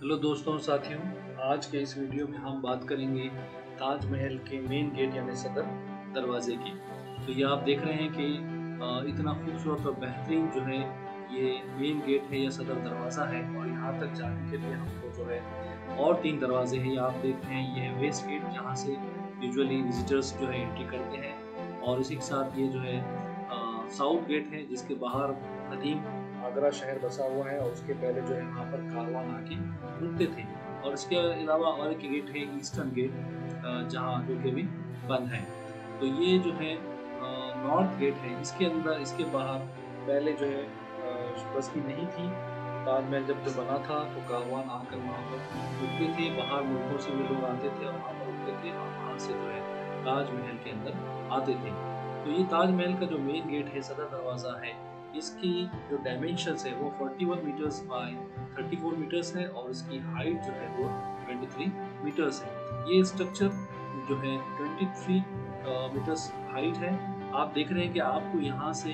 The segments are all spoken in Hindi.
हेलो दोस्तों, साथियों, आज के इस वीडियो में हम बात करेंगे ताजमहल के मेन गेट यानी सदर दरवाजे की। तो ये आप देख रहे हैं कि इतना खूबसूरत और बेहतरीन जो है ये मेन गेट है, या सदर दरवाज़ा है, और यहाँ तक जाने के लिए हमको जो है और तीन दरवाजे हैं। ये आप देख रहे हैं, ये वेस्ट गेट जहाँ से यूजुअली विजिटर्स जो है एंट्री करते हैं। और इसी के साथ ये जो है साउथ गेट है, जिसके बाहर कदीम आगरा शहर बसा हुआ है और उसके पहले जो है वहाँ पर कारवान आके रुकते थे। और इसके अलावा और एक गेट है ईस्टर्न गेट जहाँ जो कि भी बंद है। तो ये जो है नॉर्थ गेट है। इसके अंदर, इसके बाहर पहले जो है बस्ती नहीं थी। ताजमहल जब जो बना था तो कारवान आकर वहाँ पर रुकते थे। बाहर मुल्कों से भी लोग आते थे और वहाँ पर रुकते थे और वहाँ से जो है ताजमहल के अंदर आते थे। तो ये ताजमहल का जो मेन गेट है, सदर दरवाज़ा है। इसकी जो डायमेंशन है, वो 41 मीटर्स बाय 34 मीटर्स है और इसकी हाइट जो है वो 23 मीटर्स है। ये स्ट्रक्चर जो है 23 मीटर्स हाइट है। आप देख रहे हैं कि आपको यहाँ से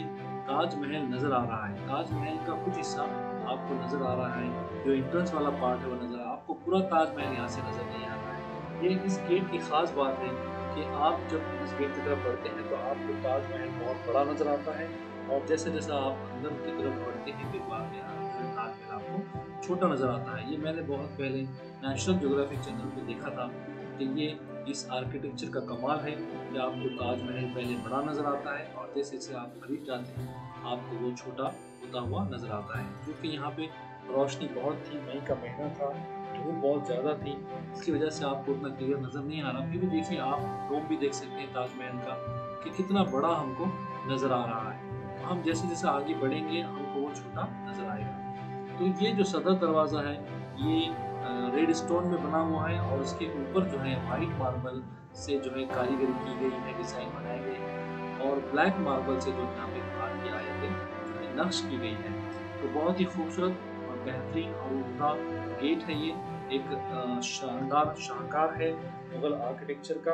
ताजमहल नज़र आ रहा है। ताजमहल का कुछ हिस्सा आपको नज़र आ रहा है। जो इंट्रेंस वाला पार्ट है, वो नज़र आ आपको पूरा ताजमहल यहाँ से नज़र नहीं आ रहा है। ये इस गेट की ख़ास बात है कि आप जब इस गेट की तरफ़ बढ़ते हैं तो आपको ताजमहल बहुत बड़ा नज़र आता है। और जैसे जैसा आप अंदर की तरफ़ बढ़ते हैं बाद में आपको छोटा नज़र आता है। ये मैंने बहुत पहले नेशनल जोग्राफिक चैनल पर देखा था कि ये इस आर्किटेक्चर का कमाल है। कि आपको ताजमहल पहले बड़ा नज़र आता है और जैसे जैसे आप करीब जाते हैं, आपको वो छोटा होता हुआ नज़र आता है। क्योंकि यहाँ पे रोशनी बहुत थी, मई का महीना था, धूप बहुत ज़्यादा थी। इसकी वजह से आपको उतना क्लियर नज़र नहीं आ रहा। फिर भी देखिए, आप डोम भी देख सकते हैं ताजमहल का कि कितना बड़ा हमको नज़र आ रहा है। हम जैसे जैसे आगे बढ़ेंगे, हमको वो छोटा नज़र आएगा। तो ये जो सदर दरवाज़ा है, ये रेड स्टोन में बना हुआ है और इसके ऊपर जो है वाइट मार्बल से जो है कारीगरी की गई है, डिज़ाइन बनाए गए हैं और ब्लैक मार्बल से जो यहाँ पे भारतीय आए थे नक्श की गई है। तो बहुत ही खूबसूरत और बेहतरीन और उमदा गेट है ये। एक शानदार शाहकार है, मुगल आर्किटेक्चर का।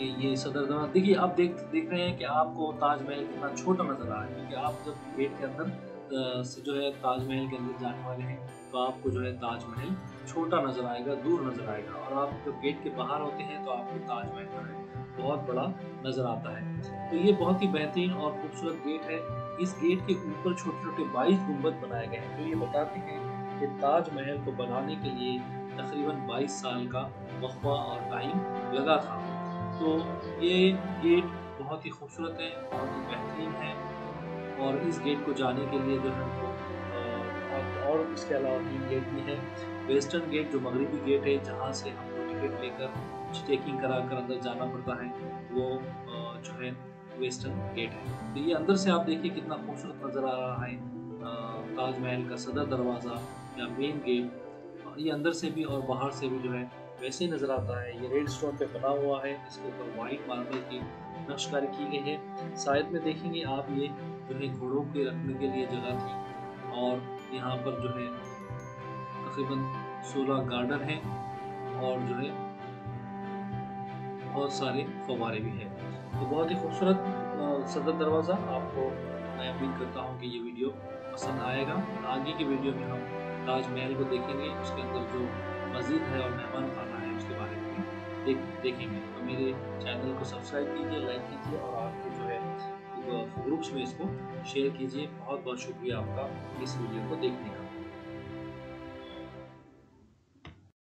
ये सदर देखिए, आप देख देख रहे हैं कि आपको ताजमहल कितना छोटा नज़र आ रहा है, क्योंकि आप जब गेट के अंदर से जो है ताजमहल के अंदर जाने वाले हैं तो आपको जो है ताजमहल छोटा नज़र आएगा, दूर नज़र आएगा। और आप जब गेट के बाहर होते हैं तो आपको ताजमहल जो है, बहुत बड़ा नज़र आता है। तो ये बहुत ही बेहतरीन और खूबसूरत गेट है। इस गेट के ऊपर छोटे छोटे बाईस गुंबद बनाए गए हैं। तो ये बताते हैं कि ताजमहल को बनाने के लिए तकरीबन 22 साल का वक्फा और टाइम लगा था। तो ये गेट बहुत ही खूबसूरत है, बहुत ही बेहतरीन है। और इस गेट को जाने के लिए जो है और इसके अलावा तीन गेट भी है। वेस्टर्न गेट जो मगरबी गेट है, जहाँ से हमको टिकट लेकर चेकिंग करा कर अंदर जाना पड़ता है, वो जो है वेस्टर्न गेट है। तो ये अंदर से आप देखिए कितना खूबसूरत नज़र आ रहा है ताजमहल का सदर दरवाज़ा या मेन गेट ये अंदर से भी और बाहर से भी जो है वैसे ही नज़र आता है। ये रेड स्टोन पे बना हुआ है। इसके ऊपर वाइट मार्बल की नक्शकारी की गई है। शायद में देखेंगे आप ये जो है घोड़ों के रखने के लिए जगह थी। और यहाँ पर जो है तकरीबन 16 गार्डन है और जो है बहुत सारे फवारे भी हैं। तो बहुत ही खूबसूरत सदर दरवाज़ा आपको मैं उम्मीद करता हूँ कि ये वीडियो पसंद आएगा। आगे की वीडियो में हम ताजमहल को देखेंगे। उसके अंदर जो मस्जिद है और मेहमान खाना देख, देखेंगे। तो मेरे चैनल को सब्सक्राइब कीजिए लाइक कीजिए और आपको जो है ग्रुप्स में इसको शेयर कीजिए। बहुत बहुत शुक्रिया आपका इस वीडियो को देखने का।